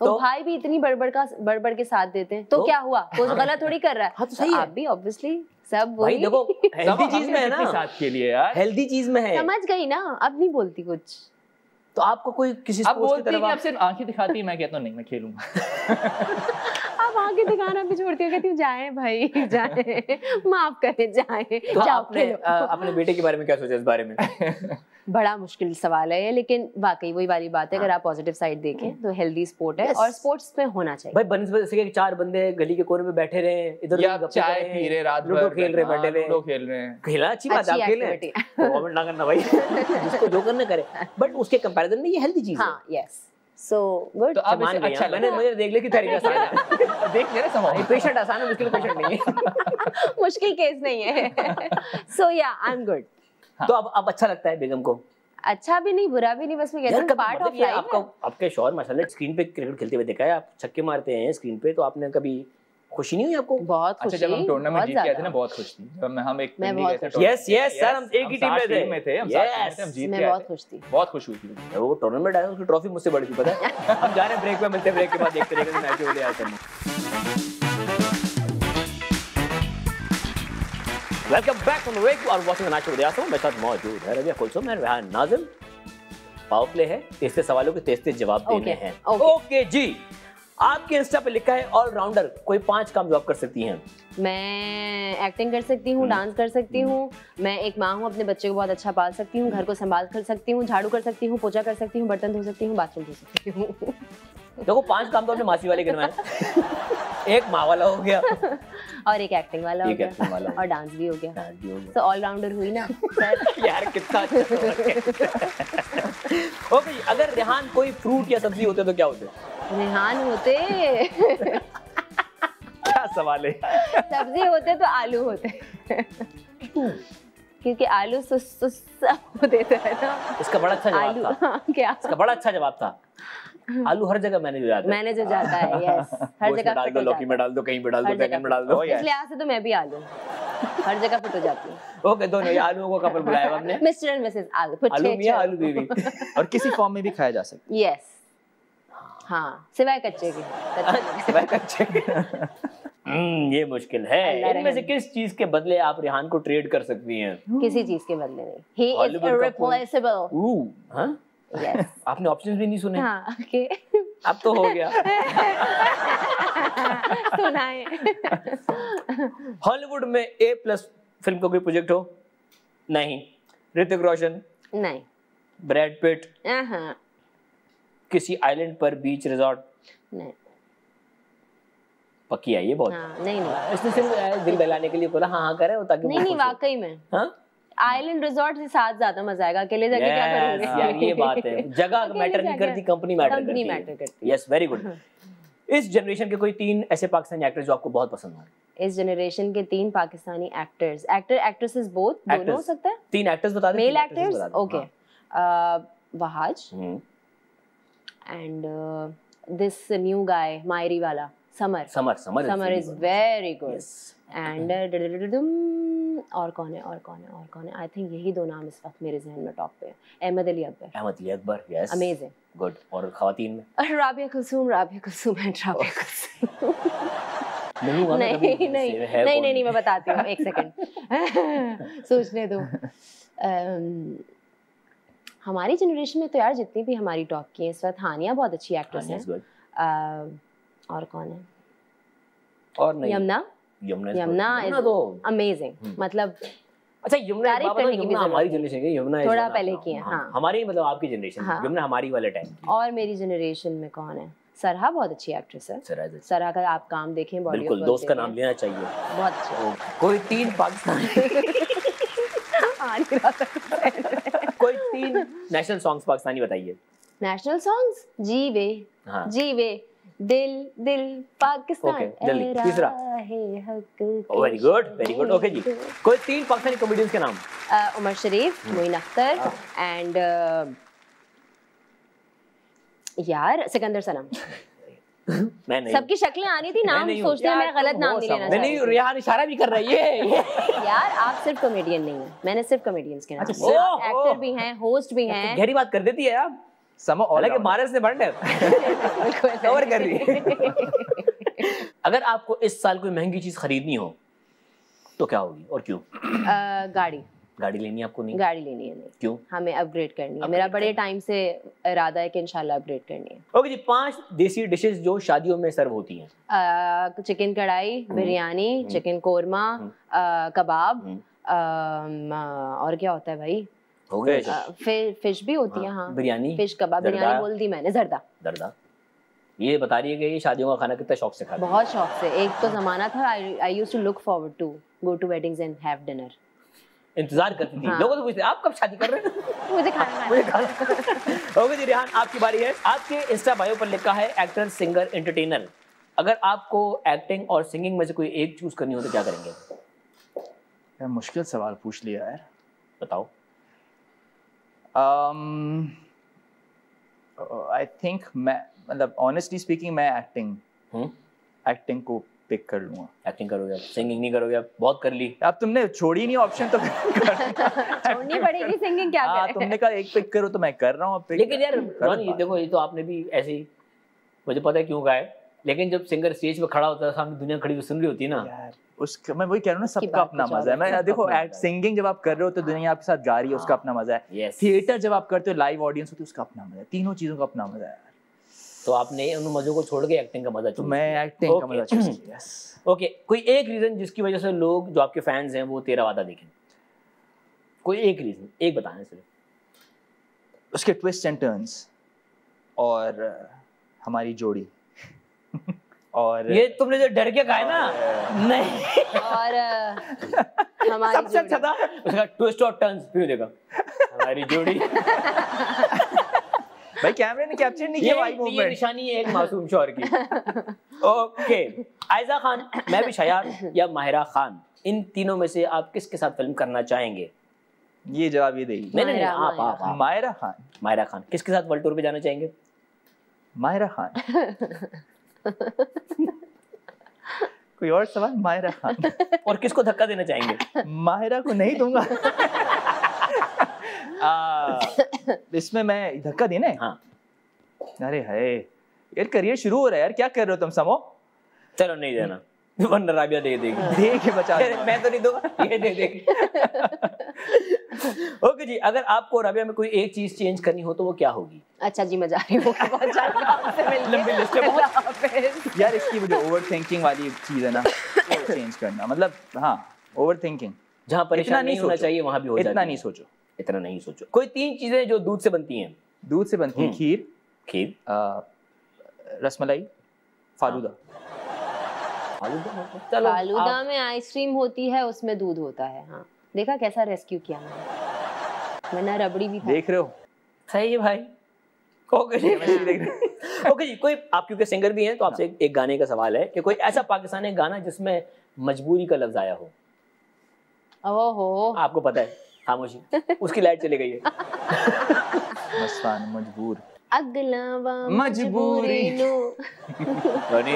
तो तो- भाई भी इतनी बड़बड़ का बड़बड़ के साथ देते हैं। तो, तो- क्या हुआ? कुछ गलत थोड़ी कर रहा है। हाँ, तो सही है। आप भी ऑब्वियसली सब भाई देखो हेल्दी चीज़ में है ना। साथ के लिए यार। हेल्दी चीज़ में है। समझ गई ना अब नहीं बोलती कुछ। तो आपको कोई किसी आप बोलती की तरफ़ आप आप- सिर्फ़ आँखें दिखाती है मैं कहता हूँ नहीं मैं खेलूँगा। अब आगे दिखाना भी छोड़ती हूँ कहती हूँ जाए भाई जाए माफ़ करें जाए तो आपने अपने बेटे के बारे में क्या सोचा इस बारे में? बड़ा मुश्किल सवाल है लेकिन वाकई वही वाली बात है अगर आप पॉजिटिव साइड देखें तो हेल्दी स्पोर्ट है और स्पोर्ट्स में होना चाहिए। भाई बनस्बत से कि चार बंदे गली के कोने में बैठे रहे इधर या उधर चाय पी रहे रात भर खेल रहे हाँ, बैठे हुए खेल रहे हैं। खेलना अच्छी बात है आप खेलें। कमेंट ना करना भाई जिसको जो करना करे। बट उसके कंपैरिजन में ये हेल्दी चीज़ है। हाँ यस सो गुड तो अब इसे अच्छा मैंने मुझे देख लिया कि तरीका आसान है देख ले रहे समाओ पेशेंट आसान है मुश्किल पेशेंट नहीं है। मुश्किल केस नहीं है। सो या आई एम गुड तो अब अब अच्छा लगता है बेगम को? अच्छा भी नहीं बुरा भी नहीं बस मैं कहता हूँ पार्ट ऑफ़ लाइफ आपका आपके शौहर माशाल्लाह स्क्रीन पे क्रिकेट खेलते हुए देखा है आप छक्के मारते हैं स्क्रीन पे तो आपने कभी खुशी नहीं हुई आपको? बहुत अच्छा खुशी जब हम टूर्नामेंट जीत के आए थे ना बहुत खुश थी। जब हम एक मैं पिंडी बहुत थे खुश Yes, yes, sir, हम एक ही टीम में थे। में थे हम साथ में थे हम जीत मैं के आए बहुत खुश थी। बहुत खुश हुई थी वो टूर्नामेंट आया उसकी ट्रॉफी मुझसे बड़ी थी पता है? हम जा रहे हैं ब्रेक पे मिलते हैं ब्रेक के बाद देखते रहेंगे मैच हो गया करने वेलकम बैक फ्रॉम ब्रेक और watching the match of the Assam मेरे साथ मौजूद है रबिया कुलसुम और रेहान नाजिम। पावर प्ले है तेज सवालों के तेज तेज जवाब देने हैं। ओके जी। आपके इंस्टा पे लिखा है ऑलराउंडर कोई पाँच काम जॉब कर सकती हैं। मैं एक्टिंग कर सकती हूँ हम्म। डांस कर सकती हूँ मैं एक माँ हूँ अपने बच्चे को बहुत अच्छा पाल सकती हूँ घर को संभाल कर सकती हूँ झाड़ू कर सकती हूँ पोछा कर सकती हूँ बर्तन धो सकती हूँ बाथरूम धो सकती हूँ। देखो पाँच काम तो अपने मासी वाले गिनवाए एक माँ वाला हो गया। और एक एक्टिंग वाला हो गया। वाला और डांस भी हो गया। भी हो गया। तो ऑलराउंडर हुई ना? यार कितना अच्छा ओके अगर रेहान कोई फ्रूट या सब्ज़ी होते तो क्या होते? रेहान होते। क्या सवाल है? सब्ज़ी होते तो आलू होते। क्योंकि आलू सुस सुस होते है ना? इसका बड़ा अच्छा जवाब था। हाँ, क्या? इसका बड़ा अच्छा जवाब था। आलू हर जगह मैंने जाता है। मैंने जो जाता है यस हर जगह डाल दो लौकी में डाल दो कहीं पे डाल दो बैंगन में डाल दो. इसलिए आज से तो मैं भी आलू हर जगह फिट हो जाती हूँ। ओके दोनों ये आलू को कपल बुलाया हमने। मिस्टर एंड मिसेस आलू आलू मियाँ आलू बीवी और किसी फॉर्म में भी खाया जा सकता है। यस हाँ। सिवाय कच्चे के। कच्चे सिवाय कच्चे के। हम्म ये मुश्किल है। इनमें से किस चीज़ के बदले आप रेहान को ट्रेड कर सकती हैं? किसी चीज़ के बदले नहीं। ही इज़ का ऊ हाँ? यस आपने ऑप्शंस भी नहीं सुने? हाँ ओके अब तो हो गया। सुनाए। हॉलीवुड में ए प्लस फ़िल्म का कोई प्रोजेक्ट हो? नहीं। ऋतिक रोशन नहीं। ब्रैड पिट हाँ किसी आइलैंड पर बीच रिजॉर्ट? नहीं। पक्की है बहुत। हाँ नहीं नहीं। इसने सिर्फ़ दिल बहलाने के लिए बोला हाँ हाँ करे ताकि नहीं नहीं वाकई में। हाँ? आइलैंड रिजॉर्ट से साथ ज़्यादा मज़ा आएगा अकेले जाके क्या करोगे? यार ये बात है। जगह मैटर नहीं करती कंपनी मैटर करती कंपनी है। मैटर करती यस वेरी गुड इस जनरेशन के कोई तीन ऐसे पाकिस्तानी एक्टर जो आपको बहुत पसंद हो इस जनरेशन के तीन Pakistani actors actor actresses both दोनों हो सकता है? तीन एक्टर्स बता दे मेल एक्टर्स। ओके हाँ। Wahaj hmm, and this new guy Mayri वाला Samar Samar Samar Samar is very good Yes. And और कौन है और कौन है और कौन है? आई थिंक यही दो नाम इस वक्त मेरे जहन में टॉप पे है. Ahmed Ali Akbar. Ahmed Ali Akbar yes amazing good और खवातीन में? राबिया कुलसूम राबिया कुलसूम एंड राबिया कुलसूम. नहीं हुआ ना नहीं नहीं. नहीं नहीं नहीं मैं बताती हूँ. एक सेकंड सोचने दो. अम, हमारी जनरेशन में तो यार जितनी भी हमारी टॉप की हैं इस वक्त हानिया बहुत अच्छी एक्ट्रेस हाँ, है और कौन है? और नहीं। यमुना। यमुना यमुना is तो अमेजिंग हम्म। मतलब अच्छा यमुना यमुना हमारी जनरेशन की यमुना थोड़ा पहले की है, हाँ। हमारी मतलब आपकी जनरेशन हाँ। यमुना हमारी वाले टाइम की। और मेरी जनरेशन में कौन है? सरहा बहुत अच्छी एक्ट्रेस है। सरहा का आप काम देखें बॉडी बिल्कुल दोस्त का नाम लेना चाहिए। बहुत अच्छे। कोई तीन पाकिस्तानी। कुछ। कोई तीन नेशनल सॉन्ग्स पाकिस्तानी बताइए। नेशनल सॉन्ग्स जी वे हाँ। जी वे दिल दिल पाकिस्तान जल्दी, तीसरा। Very good very good okay जी। कोई तीन पाकिस्तानी कॉमेडियंस के नाम? उमर शरीफ मोइन अख्तर एंड यार सिकंदर सनम। मैं नहीं। सबकी शक्लें आनी थी नाम नहीं सोचते हैं मेरा गलत नाम नहीं लेना मैं नहीं चाहिए इशारा भी कर रही है यार आप सिर्फ़ कॉमेडियन नहीं है। मैंने सिर्फ़ कॉमेडियंस के नाम अच्छा, एक्टर भी हैं होस्ट भी हैं। गहरी बात कर देती है आप समो हालाँकि round. मारस ने बढ़ने कवर कर रही है अगर आपको इस साल कोई महँगी चीज़ खरीदनी हो तो क्या होगी और क्यों? गाड़ी। गाड़ी लेनी है आपको? नहीं। गाड़ी लेनी है नहीं। क्यों? हमें अपग्रेड करनी है। मेरा बड़े टाइम से इरादा है कि इंशाल्लाह अपग्रेड करनी है। ओके जी पाँच देसी डिशेस जो शादियों में सर्व होती हैं। चिकन कढ़ाई बिरयानी चिकन कोरमा कबाब हम्म। और क्या होता है भाई? हो गए फ़िश फ़िश भी होती है हाँ बिरयानी फ़िश कबाब बिरयानी बोल दी मैंने जर्दा दर्दा ये बता रही है कि ये शादियों का खाना कितना शौक से खाते हैं। बहुत शौक से। एक तो जमाना था I used to look forward to go to weddings and have dinner इंतज़ार करती थी। हाँ। लोगों से पूछते आप कब शादी कर रहे हैं? मुझे खाना मुझे खाना। खाना ओके जी रेहान आपकी बारी है। आपके इंस्टा बायो पर लिखा है एक्टर सिंगर एंटरटेनर. अगर आपको एक्टिंग और सिंगिंग में से कोई एक चूज़ करनी हो तो क्या करेंगे? यार मुश्किल सवाल पूछ लिया यार बताओ। आई थिंक मैं मतलब ऑनेस्टली स्पीकिंग मैं एक्टिंग हम्म। एक्टिंग को पिक कर लूँगा। एक्टिंग करोगे आप सिंगिंग नहीं करोगे आप बहुत कर ली। अब तुमने छोड़ी नहीं ऑप्शन तो छोड़नी पड़ेगी सिंगिंग क्या हाँ करें? तुमने कहा एक पिक करो तो मैं कर रहा हूँ अब लेकिन यार ये देखो ये तो आपने भी ऐसे ही मुझे पता है क्यों कहा है लेकिन जब सिंगर स्टेज पे खड़ा होता है सामने दुनिया खड़ी हुई सुन रही होती है है। ना। यार उसका मैं वही कह रहा हूँ ना सबका अपना मज़ा है। मैं देखो सिंगिंग जब आप कर रहे हो तो दुनिया आपके साथ गा रही है उसका हाँ। अपना मज़ा है। थिएटर जब आप करते हो लाइव ऑडियंस होती है उसका अपना मज़ा है। तीनों चीज़ों का अपना मज़ा है। तो आपने उन मजों को छोड़ के एक्टिंग का मज़ा तो मैं। एक्टिंग का मज़ा yes. ओके कोई एक रीजन जिसकी वजह से लोग जो आपके फैंस हैं वो तेरा वादा देखें? कोई एक रीजन एक बताना सिर्फ़। उसके ट्विस्ट एंड टर्न्स और हमारी जोड़ी। और ये तुमने जो डर के कहा ना नहीं। और हमारी सबसे अच्छा था उसका ट्विस्ट और टर्न्स फिर देखा। हमारी जोड़ी। भाई कैमरे ने कैप्चर नहीं किया वाई ये निशानी है एक मासूम शौहर की। ओके आयजा खान मैं भी शयार या माहिरा खान इन तीनों में से आप किसके साथ फ़िल्म करना चाहेंगे? ये जवाब ये देगी। नहीं नहीं आप आप मायरा खान। माहिरा खान किसके साथ वर्ल्ड टूर पे जाना चाहेंगे? मायरा खान। कोई और सवाल? माहिरा खान। और किसको धक्का देना चाहेंगे? माहिरा को नहीं दूँगा। आ, इसमें मैं धक्का देना है? हाँ। अरे है यार करियर शुरू हो रहा है यार। क्या कर रहे हो तुम समो? चलो नहीं देना। वरना राबिया दे देगी। दे के बचा मैं तो नहीं दूँगा। ये दे देगी। ओके जी अगर आपको राबिया में कोई एक चीज़ चेंज करनी हो तो वो क्या होगी? अच्छा जी मैं जा रही हूँ। बहुत। लंबी लिस्ट है बहुत। यार इसकी मुझे ओवर थिंकिंग वाली चीज़ है ना चेंज करना। मतलब हाँ ओवर थिंकिंग जहाँ परेशान नहीं नहीं होना चाहिए वहाँ भी हो इतना नहीं सोचो। इतना नहीं सोचो। कोई तीन चीज़ें जो दूध से बनती हैं। दूध से बनती है हम्म। खीर खीर। आ, रसमलाई फालूदा। फालूदा फालूदा आप- में आइसक्रीम होती है उसमें दूध होता है हाँ। देखा कैसा रेस्क्यू किया मैंने? वरना रबड़ी भी देख रहे हो? सही है भाई। ओके जी देख रहे ओके जी कोई आप क्योंकि सिंगर भी हैं तो आपसे एक, एक गाने का सवाल है कि कोई ऐसा पाकिस्तानी गाना जिसमें मजबूरी का लफ्ज आया हो? ओहो। आपको पता है। खामोशी। उसकी लाइट चली गई है। मजबूर। अगलावा मजबूरी। मजबूरी रोनी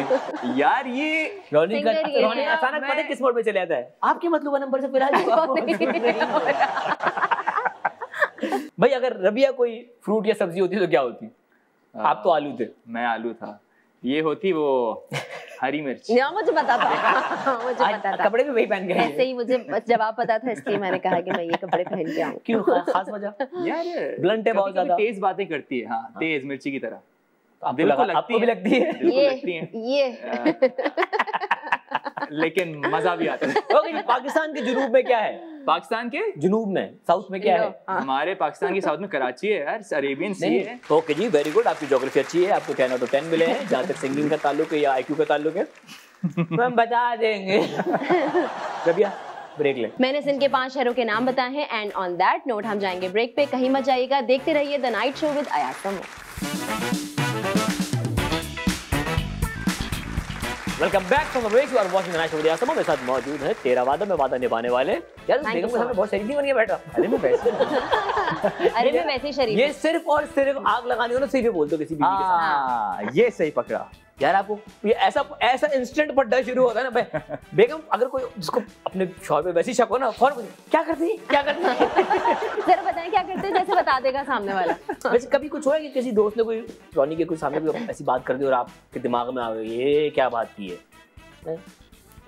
यार ये रोनी का रोनी अचानक पता है किस मोड पे चले जाता है? आपके मतलब नंबर से फ़िलहाल भाई अगर रबिया कोई फ्रूट या सब्ज़ी होती तो क्या होती? आप तो आलू थे। मैं आलू था। ये होती वो हरी मिर्च। ना मुझे पता था। हाँ, मुझे पता था। कपड़े भी वही पहन गए ऐसे ही मुझे जवाब पता था इसलिए मैंने कहा कि मैं ये कपड़े पहन के आऊँ। क्यों? खास वजह यार ब्लंट है बहुत ज़्यादा। तेज बातें करती है। हाँ तेज मिर्ची की तरह। आपको दिल को लगा लगती आपको भी लगती है? लगती ये। ये लेकिन मज़ा भी आता है। ओके पाकिस्तान के जुनूब में क्या है? पाकिस्तान के? जुनूब में साउथ में क्या है? हाँ। हमारे पाकिस्तान के साउथ में कराची है यार अरेबियन सी है। ओके जी वेरी गुड आपकी ज्योग्राफी अच्छी है आपको टेन आउट ऑफ़ टेन मिले हैं जहाँ तक सिंगिंग का ताल्लुक है या आईक्यू का ताल्लुक है। हम बता देंगे। रबिया ब्रेक ले। मैंने सिंध के पाँच शहरों के नाम बताए हैं एंड ऑन दैट नोट हम जाएँगे ब्रेक पे कहीं मत जाइएगा देखते रहिए the night show with Ayaz welcome back from break you are watching the night show with Yasma मेरे साथ मौजूद है। तेरा वादा में वादा निभाने वाले यार देखो बेगम के सामने बहुत शरीफ नहीं बन गया बैठा। अरे मैं वैसे अरे मैं वैसे ही शरीफ ये सिर्फ़ और सिर्फ़ आग लगानी हो ना सिर्फ़ बोल दो किसी बीवी के साथ। हाँ। ये सही पकड़ा। यार आपको ये ऐसा ऐसा इंस्टेंट पर डर शुरू होता है ना बे, बेगम अगर कोई जिसको अपने शौहर पे वैसी शक हो ना फ़ौरन क्या करती है? क्या करती है? जरा बताएँ क्या करते हैं? जैसे बता देगा सामने वाला। वैसे कभी कुछ हुआ है कि किसी दोस्त ने कोई रोनी के कोई सामने कोई ऐसी बात कर दी और आपके दिमाग में आ गई ये क्या बात की है?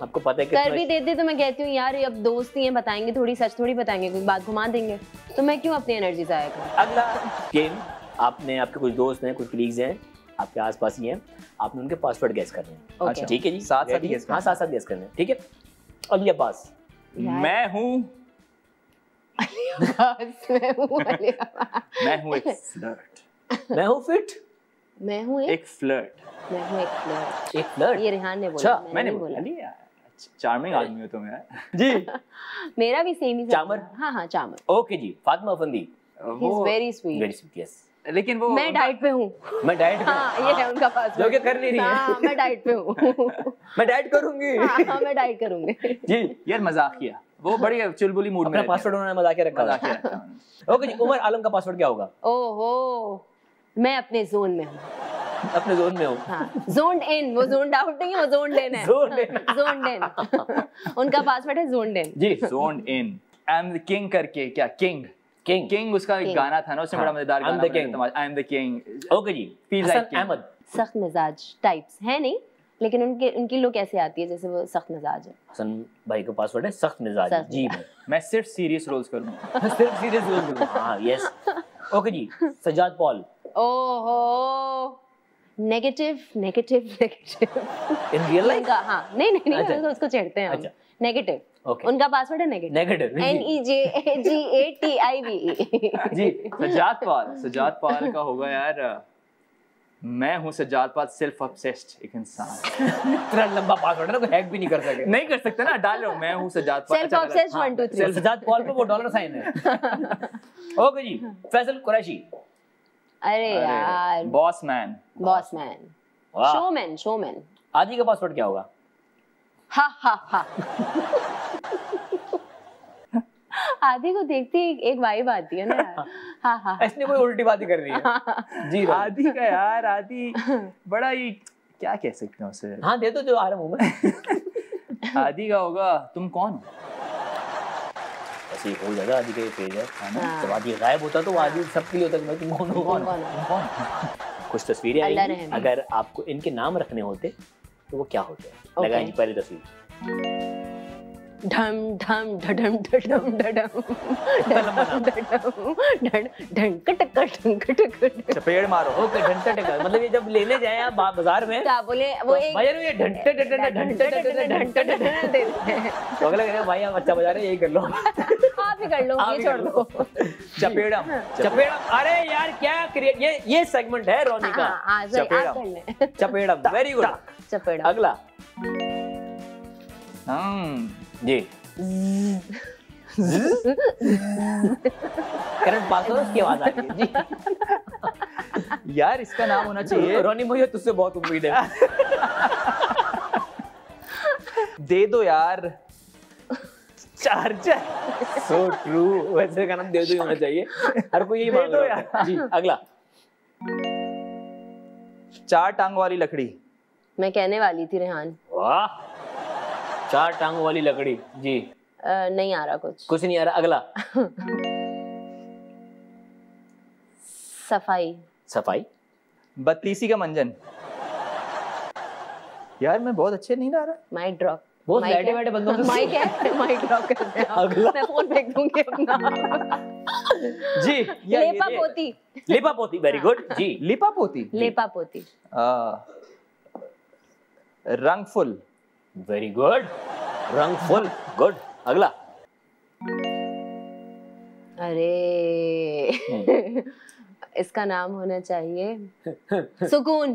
आपको पता है कर भी देते तो मैं कहती हूँ यार ये अब दोस्त ही हैं बताएँगे थोड़ी सच थोड़ी बताएँगे कोई बात घुमा देंगे। तो मैं क्यों अपनी एनर्जी जाया करूँ? अगला गेम आपने आपके कुछ दोस्त हैं कुछ कलीग्स हैं आपके आसपास ही हैं। आपने उनके पासवर्ड गैस करने हैं। अच्छा। ठीक है जी। साथ साथ ही करना हाँ साथ साथ गैस करने हैं। ठीक है? अगली अब्बास मैं हूँ। मैं हूँ हूँ एक फ्लर्ट मैं हूँ फिट मैं हूँ एक एक फ्लर्ट मैं हूँ एक flirt। एक फ्लर्ट ये रेहान ने बोला। अच्छा, मैंने बोला। अली चार्मिंग आदमी हो तुम यार। जी। मेरा भी सेम ही चामर? हाँ हाँ चामर। ओके जी फातिमा अफंदी ही इज़ वो very sweet very sweet yes लेकिन वो मैं डाइट पे हूँ। मैं डाइट हाँ ये है उनका पास जो कि कर नहीं रही है। हाँ मैं डाइट पे हूँ। मैं डाइट करूँगी। हाँ हाँ, मैं डाइट करूँगी। जी यार मज़ाक किया। वो बड़ी चुलबुली मूड में पासवर्ड उन्होंने मज़ा के रखा मज़ाक है। ओके जी उमर आलम का पासवर्ड क्या होगा? ओहो मैं अपने जोन में हूँ। अपने जोन में हो। हाँ जोन इन वो जोन आउट नहीं है वो जोन इन है। Zoned in. जोन इन उनका पासवर्ड है जोन इन जी जोन इन आई एम द किंग करके क्या किंग किंग किंग उसका एक गाना था ना उसमें बड़ा हाँ, मज़ेदार गाना king. I am the king okay ji Feels like Hasan king. Ahmed सख्त मिजाज टाइप्स है नहीं? लेकिन उनके उनकी लुक ऐसे आती है जैसे वो सख्त मिजाज है। हसन भाई का पासवर्ड है सख्त मिजाज जी मैं सिर्फ़ सीरियस रोल्स करूँगा सिर्फ़ सीरियस रोल करूँगा हाँ। यस ओके जी सजाद पॉल। ओहो! Negative negative negative in real life हाँ नहीं नहीं नहीं अच्छा। उसको- छेड़ते हैं हम। अच्छा। नेगेटिव ओके उनका पासवर्ड है negative negative N E J G A T I V G Sajjad Paul Sajjad Paul का होगा यार मैं हूँ सजाद पाल सेल्फ ऑब्सेस्ड एक इंसान। इतना लंबा पासवर्ड है ना कोई हैक भी नहीं कर सके। नहीं कर सकते ना डाल लो मैं हूँ सजाद पाल सेल्फ ऑब्सेस्ड हाँ, 1 2 3 सजाद पॉल पे वो डॉलर साइन है। ओके जी फैसल कुरैशी अरे यार। Boss man boss man showman showman आदि का पासवर्ड क्या होगा? हा हा हा। आदि को देखते ही एक वाइब आती है ना यार। हा। हा इसने कोई उल्टी बात कर रही है? जी राज। आदि का यार आदि बड़ा ही क्या कह सकते हैं उसे? हाँ दे दो जो आ रहा मुँह में। आदि का होगा तुम कौन हो? ऐसे हो जाएगा आदि का ये पेज है। हाँ। जब आदि गायब होता तो आदि सबके लिए होता मैं तुम कौन हो? कौन कौन है? हो? कुछ तस्वीरें रहम। अगर आपको इनके नाम रखने होते तो वो क्या होते? Okay. लगाएँ जी पहली तस्वीर। ढम ढम ढडम ढडम ढडम चपेड़ मारो ओके टेका मतलब ये जब लेने जाए आप बाज़ार में क्या बोले वो तो एक भैया ये घंटे घंटे घंटे घंटे घंटे दे तो अगला कहेगा भाई आप अच्छा बजा रहे हैं, यही कर लो आप ही कर लो ये छोड़ दो चपेड़म चपेड़म अरे यार क्या क्रिएट ये ये सेगमेंट है रोनी का हाँ हाँ सही, आप चपेड़ा। कर लें चपेड़म वेरी गुड चपेड़ा अगला हम्म जी। करंट पास हो उसकी आवाज़ आ रही है। जी। यार इसका नाम होना चाहिए। रोनी मुझे तुझसे बहुत उम्मीद है। दे दो यार। चार्जर सो ट्रू वैसे का नाम दे दो होना चाहिए। हर कोई यही मांग रहा है। जी अगला। चार टांग वाली लकड़ी। मैं कहने वाली थी रेहान। वाह। चार टांगों वाली लकड़ी। जी। अ, नहीं आ रहा कुछ। कुछ नहीं आ रहा। अगला। सफ़ाई। सफ़ाई। बत्तीसी का मंजन। यार मैं बहुत अच्छे नहीं ला रहा। माइक ड्रॉप बहुत बैठे बैठे बंदों से माइक है। माइक ड्रॉप करते हैं अगला। मैं फ़ोन फेंक दूँगी अपना। जी लेपा पोती लिपा पोती वेरी गुड जी। लिपा पोती लेपा पोती आ, रंग फुल वेरी गुड रंग फुल गुड अगला अरे। इसका नाम होना चाहिए। सुकून।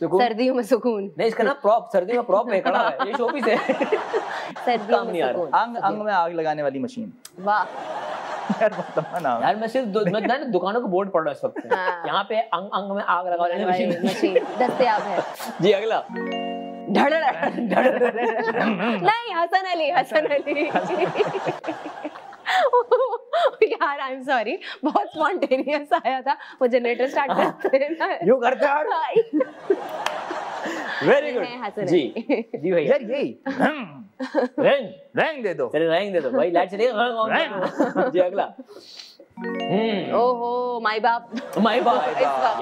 सुकून? सर्दियों में सुकून। नहीं इसका ना प्रॉप सर्दी में प्रॉप है खड़ा है। ये शोपीस है सर्दियों काम में नहीं आ रहा। अंग अंग में आग लगाने वाली मशीन वाह। यार बहुत लंबा नाम यार मैं सिर्फ़ दो- मैं ना दुकानों को बोर्ड पढ़ रहा हूँ इस वक्त। हाँ। यहाँ पे अंग अंग में आग लगा मशीन दस्तयाब है। जी अगला। नहीं हसन अली हसन अली. यार आई एम सॉरी बहुत स्पॉन्टेनियस आया था. वो जनरेटर स्टार्ट करते हैं ना. यूँ करते हैं और वेरी गुड जी। जी भैया यार यही रैंग रैंक दे दो। चले रैंग दे दो। भाई लाइट चलेगा रैंग ऑन कर दो। जी अगला। ओहो माय बाप. माय बाप.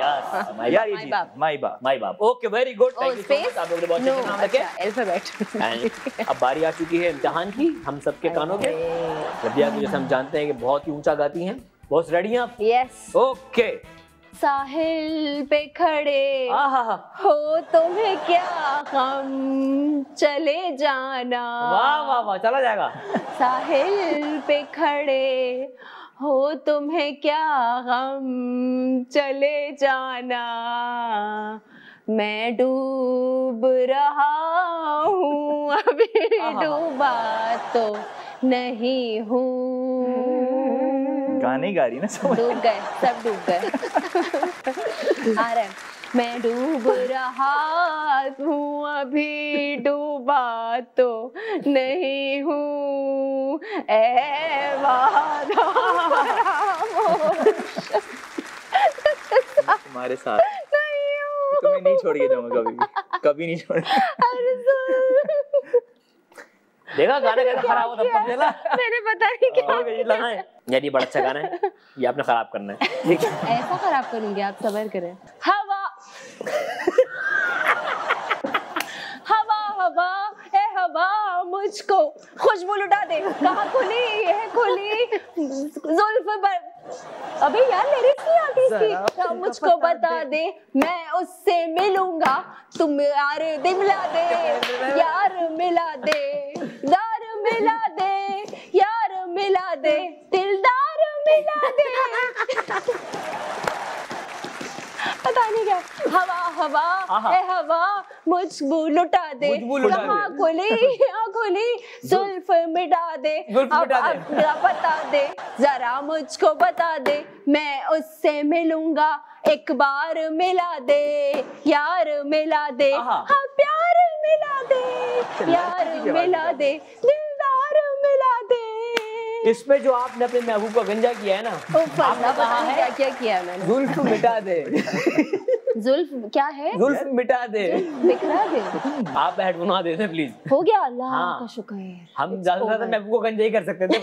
यस माय यार ये My चीज़ बाप। माय बाप. Okay very good thank you so much आप लोगों ने बहुत अच्छे से नाम रखे अल्फ़ाबेट अब बारी आ चुकी है इम्तिहान की हम सबके कानों के। रबिया को जैसे हम जानते हैं कि बहुत ही ऊँचा गाती हैं बहुत रेडी हैं आप? यस ओके साहिल पे खड़े हो तुम्हें क्या गम? चले जाना। वाह वाह वाह चला जाएगा। साहिल पे खड़े हो तुम्हें क्या गम? चले जाना। मैं डूब रहा हूँ। अभी डूबा तो नहीं हूँ। गाने गा रही ना सब डूब गए सब डूब गए। आ रहे है। मैं डूब रहा हूँ अभी डूबा तो नहीं हूँ। ए वादा तुम्हारे साथ। नहीं हूँ। तुम्हें नहीं छोड़ के जाऊँगा कभी भी। कभी नहीं छोड़ देखा गाना कैसा खराब होता पता चला मैंने पता नहीं क्या ओके ये लगाएँ यार ये बड़ा अच्छा गाना है। ये आपने खराब करना है। ऐसा खराब करूँगी आप सबर करें। हवा हवा हवा ए हवा मुझको खुशबू लुटा दे। कहाँ खुली? है खुली। जुल्फ पर अबे यार लिरिक्स नहीं आती इसकी मुझको बता दे? मैं उससे मिलूँगा। तुम यार दिमला दे। यार मिला दे। दार मिला दे। यार मिला दे। दिलदार मिला दे। पता नहीं क्या। हवा हवा ए हवा मुझको लुटा दे। कहाँ खुली यहाँ खुली? जुल्फ मिटा दे। अब अपना बता दे। जरा मुझको बता दे। मैं उससे मिलूँगा एक बार मिला दे। यार मिला दे। हाँ प्यार मिला दे। यार मिला दे दिलदार मिला दे। इसमें जो आपने अपने महबूब का गंजा किया है ना अल्लाह पता नहीं क्या क्या किया है मैंने। जुल्फ मिटा दे। जुल्फ क्या है? जुल्फ मिटा दे। बिखरा दे। आप हेड बना देते प्लीज़ हो गया अल्लाह हाँ। का शुक्र। है हम ज़्यादा से ज़्यादा महबूब को गंजा ही कर सकते थे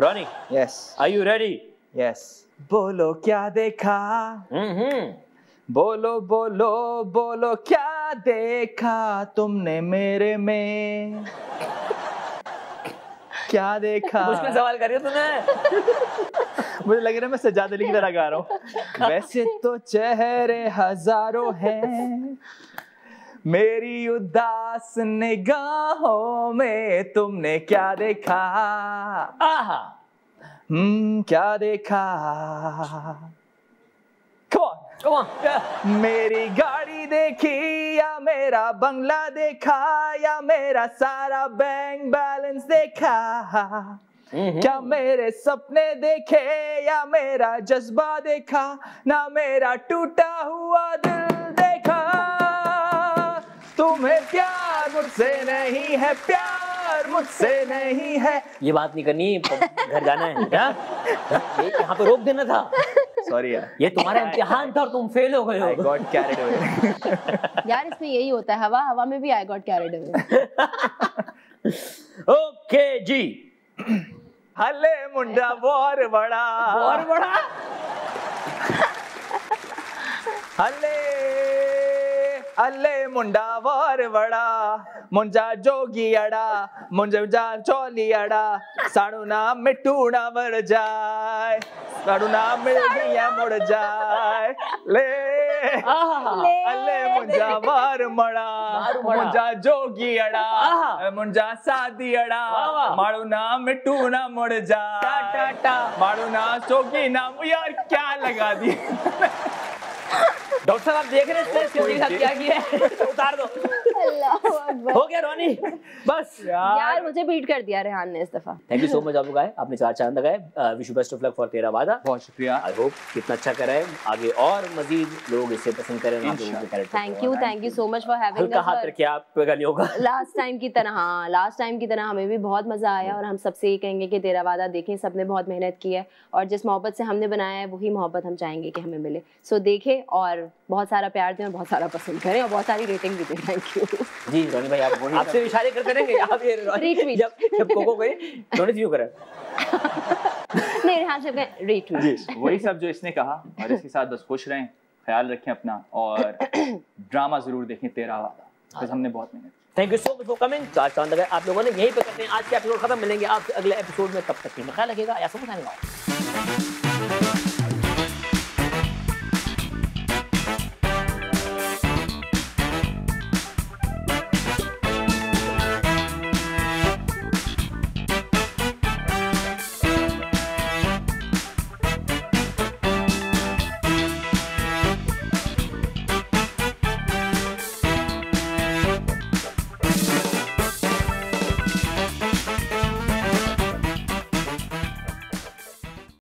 Ronnie yes are you ready yes बोलो क्या देखा? हम्म बोलो बोलो बोलो क्या देखा तुमने मेरे में? क्या देखा? मुश्किल सवाल कर रही तूने। मुझे लग रहा है मैं सजाद अली की तरह गा रहा हूँ। वैसे तो चेहरे हज़ारों हैं। मेरी उदास निगाहों में तुमने क्या देखा? आहा। हम्म क्या देखा? Come on. yeah. मेरी गाड़ी देखी या मेरा बंगला देखा या मेरा सारा बैंक बैलेंस देखा। क्या मेरे सपने देखे या मेरा जज्बा देखा ना मेरा टूटा हुआ दिल देखा तुम्हें प्यार मुझसे नहीं है प्यार मुझसे नहीं है। ये बात नहीं करनी घर जाना है क्या? यहाँ पे रोक देना था। सॉरी यार। ये तुम्हारा इम्तिहान था और तुम फेल हो गए आई गॉट कैरिड अवे यार इसमें यही होता है हवा हवा में भी I got carried away okay जी। हले मुंडा बोर बड़ा। और बड़ा? हले। हले मुंडा बोर बड़ा मुंजा जोगी अड़ा मुंजा चोली अड़ा साड़ू ना मिट्टू ना मर जाए साड़ू ना मिल गया मुड़ जाए ले अले मुंजा बार मड़ा मुंजा जोगी अड़ा मुंजा शादी अड़ा। मारू ना मिट्टू ना मुड़ जा टा टा टा मारू ना जोगी ना यार क्या लगा दी डॉक्टर साहब आप देख रहे हैं इसने साथ क्या किया है? उतार दो। हो गया रोनी? बस। यार यार मुझे बीट कर दिया रेहान ने इस दफ़ा। थैंक यू सो मच आप लोग आए आपने चार चाँद लगाए। Wish you best of luck for Tera Wada. बहुत शुक्रिया। आई होप कितना अच्छा कर रहे हैं। आगे और मजीद लोग इसे पसंद करें thank you thank you so much for having हल्का हाथ रखिए आप गलियों का लास्ट टाइम की तरह हाँ लास्ट टाइम की तरह हमें भी बहुत मज़ा आया और हम सबसे ये कहेंगे कि तेरा वादा देखें सबने बहुत मेहनत की है और जिस मोहब्बत से हमने बनाया है वही मोहब्बत हम चाहेंगे कि हमें मिले। सो देखें और बहुत सारा प्यार दें और बहुत सारा पसंद करें और बहुत सारी रेटिंग भी दें। थैंक यू जी रोनी भाई आप आपसे इशारे करते रहेंगे? आप ये Retweet. जब जब कोको गए रोनी से क्यों करें। नहीं हाँ जब रीट्वीट वही सब जो इसने कहा और इसके साथ बस खुश रहें ख्याल रखें अपना और ड्रामा ज़रूर देखें तेरा वादा। बस हमने बहुत मेहनत thank you so much for coming चार चाँद लगे आप लोगों ने यहीं पे करते हैं आज के एपिसोड खत्म मिलेंगे आपसे अगले एपिसोड में तब तक के लिए। ख्याल रखिएगा या समझ आएगा